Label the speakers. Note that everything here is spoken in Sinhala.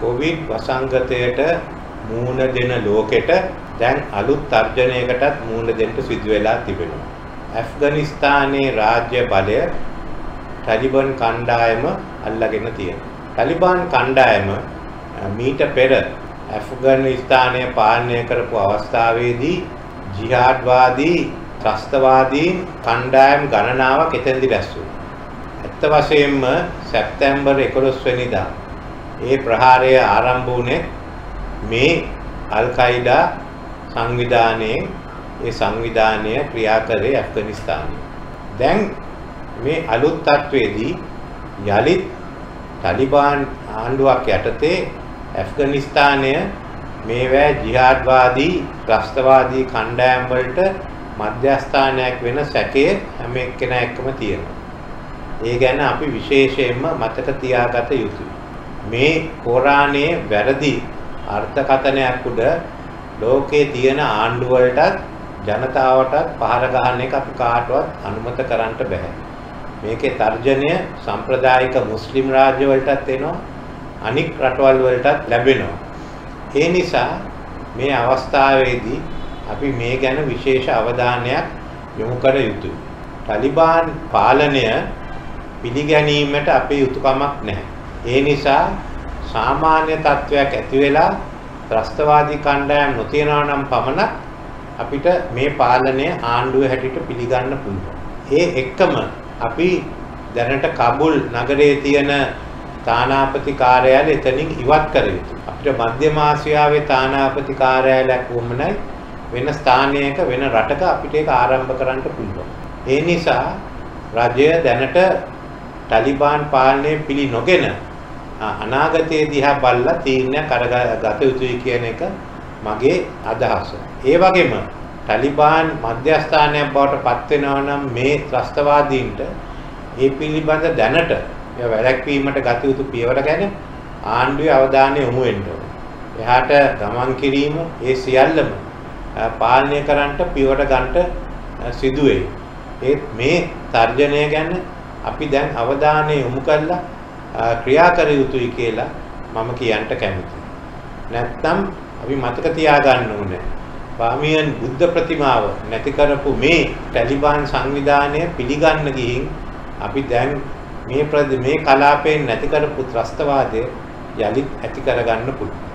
Speaker 1: කොවිඩ් වසංගතයට මූණ දෙන ලෝකෙට දැන් අලුත් තර්ජනයකටත් මූණ දෙන්න සිදු වෙලා තිබෙනවා. ඇෆ්ගනිස්තානයේ රාජ්‍ය බලය ටලිබන් කණ්ඩායම අල්ලගෙන තියෙනවා. ටලිබන් කණ්ඩායම මීට පෙර ඇෆ්ගනිස්තානය පාලනය කරපු අවස්ථාවේදී ජිහාඩ්වාදී ත්‍රස්තවාදී කණ්ඩායම් ගණනාවක් එතෙන්දි රැස් වුණා. ඇත්ත වශයෙන්ම සැප්තැම්බර් 11 වෙනිදා ඒ ප්‍රහාරය ආරම්භ වුණේ මේ අල් කයිඩා සංවිධානයේ ඒ සංවිධානය ක්‍රියා කරේ ඇෆ්ගනිස්තානයේ. දැන් මේ අලුත් තත්වයේදී යලිත් ටලිබාන් ආණ්ඩුවක් යටතේ ඇෆ්ගනිස්තානය මේවැ ජිහාඩ්වාදී ත්‍රස්තවාදී කණ්ඩායම් වලට මධ්‍යස්ථානයක් වෙන සැකය හැම එක්කෙනා එක්කම තියෙනවා. ඒ ගැන අපි විශේෂයෙන්ම මතක තියාගත යුතුයි. මේ කොරානයේ වැරදි අර්ථකථනයක් උඩ ලෝකේ තියෙන ආණ්ඩු වලටත් ජනතාවටත් පහර ගහන එක අපි කාටවත් අනුමත කරන්න බෑ. මේකේ තර්ජනය සම්ප්‍රදායික මුස්ලිම් රාජ්‍ය වලටත් එනවා අනික් රටවල් වලටත් ලැබෙනවා. ඒ නිසා මේ අවස්ථාවේදී අපි මේ ගැන විශේෂ අවධානයක් යොමු කර යුතුයි. ටලිබාන් පාලනය පිළිගැනීමට අපේ යුතුයකමක් නැහැ. ඒ නිසා සාමාන්‍ය තත්වයක් ඇති වෙලා ත්‍රස්තවාදී කණ්ඩායම් නොතියනවා නම් පමණක් අපිට මේ පාලනය ආණ්ඩුවේ හැටියට පිළිගන්න පුළුවන්. ඒ එක්කම අපි දැනට කබුල් නගරයේ තියෙන තානාපති කාර්යාලය එතනින් ඉවත් කර යුතුයි. අපිට මධ්‍යම ආසියාවේ තානාපති කාර්යාලයක් වුමනයි වෙන ස්ථානයක වෙන රටක අපිට ඒක ආරම්භ කරන්න පුළුවන්. ඒ නිසා රජය දැනට ටලිබාන් පාලනය පිළි නොගෙන අනාගතයේ දිහා බලලා තීරණයක් අරගත යුතුයි කියන එක මගේ අදහස. ඒ වගේම ටලිබාන් මධ්‍යස්ථානයක් බවට පත් වෙනවා නම් මේ ත්‍රස්තවාදීන්ට ඒ පිළිබඳ දැනට වැළැක්වීමට ගත යුතු පියවර ගැන ආණ්ඩුවේ අවධානය යොමු වෙන්න ඕනේ. එහාට ගමන් කිරීම ඒ සියල්ලම පාලනය කරන්නට පියවර ගන්නට සිදු වෙයි. ඒත් මේ තර්ජනය ගැන අපි දැන් අවධානය යොමු කරලා ක්‍රියා කර යුතුයි කියලා මම කියන්න කැමතියි. නැත්තම් අපි මතක තියාගන්න ඕනේ. බාමියන් බුද්ධ ප්‍රතිමාව නැති කරපු මේ ටැලිබාන් සංවිධානය පිළිගන්න ගිහින් අපි දැන් මේ මේ කලාපයෙන් නැති කරපු ත්‍රස්තවාදය යලිත් ඇති කරගන්න පුළුවන්.